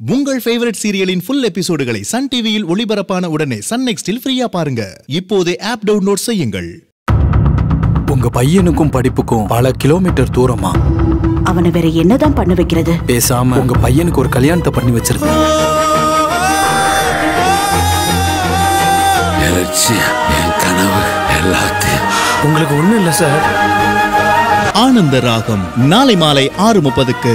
உங்கள் ஃபேவரட் சீரியலின் ஃபுல் எபிசோடுகளை சன் டிவியில் ஒளிபரப்பான உடனே சன் நெக்ஸ்டில் ஃப்ரீயா பாருங்க. இப்போதே ஆப் டவுன்லோட் செய்யுங்கள். உங்க பையனுக்கும் படிப்புக்கும் பல கிலோமீட்டர் தூரமா? அவனை வேற என்னதான் பண்ண வைக்கிறது? பேசாம உங்க பையனுக்கு ஒரு கல்யாணத்தை பண்ணி வச்சிருக்கேன் என் கனவு எல்லாத்தையும். உங்களுக்கு ஒண்ணும் இல்ல சார். ஆனந்த ராகம் நாளை மாலை ஆறு முப்பதுக்கு.